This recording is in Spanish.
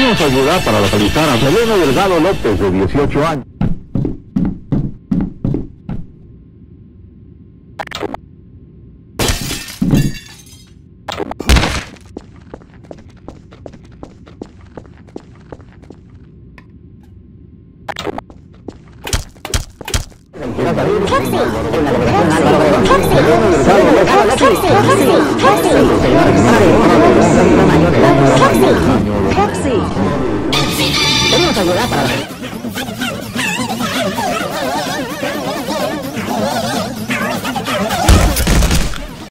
Queremos ayudar para localizar a Seleno Delgado López, de 18 años. Pepsi. Queremos ayudar para...